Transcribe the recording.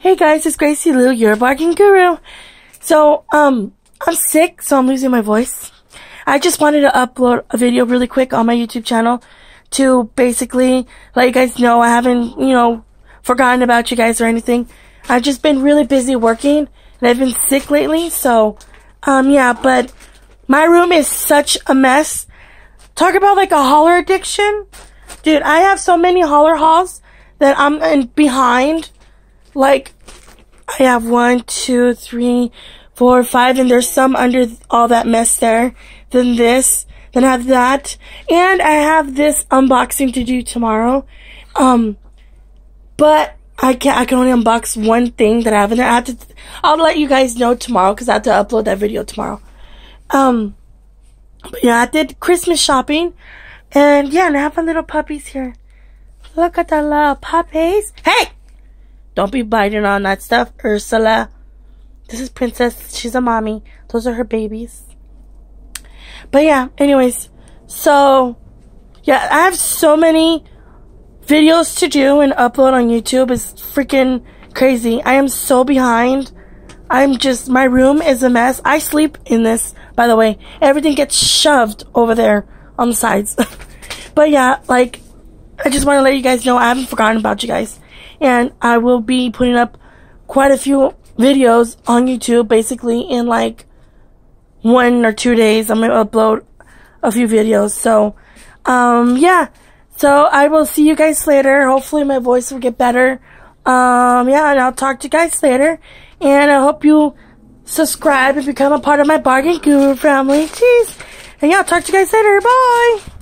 Hey guys, it's Gracie Lou, your bargain guru. So, um, I'm sick, so I'm losing my voice. I just wanted to upload a video really quick on my YouTube channel to basically let you guys know I haven't, you know, forgotten about you guys or anything. I've just been really busy working and I've been sick lately, so, um, yeah, but my room is such a mess. Talk about like a Hollar addiction. Dude, I have so many Hollar hauls that I'm in behind like I have one, two, three, four, five, and there's some under all that mess there. Then this, then I have that, and I have this unboxing to do tomorrow. Um, but I can I can only unbox one thing that I have, and I have to. I'll let you guys know tomorrow because I have to upload that video tomorrow. Um, but yeah, I did Christmas shopping, and yeah, and I have my little puppies here. Look at the little puppies. Hey. Don't be biting on that stuff, Ursula. This is Princess. She's a mommy. Those are her babies. But yeah, anyways. So, yeah, I have so many videos to do and upload on YouTube. It's freaking crazy. I am so behind. I'm just, my room is a mess. I sleep in this, by the way. Everything gets shoved over there on the sides. but yeah, like, I just want to let you guys know I haven't forgotten about you guys and I will be putting up quite a few videos on YouTube basically in like one or two days. I'm going to upload a few videos. So, um, yeah. So I will see you guys later. Hopefully my voice will get better. Um, yeah, and I'll talk to you guys later. And I hope you subscribe and become a part of my Bargain Guru family. Jeez. And yeah, I'll talk to you guys later. Bye.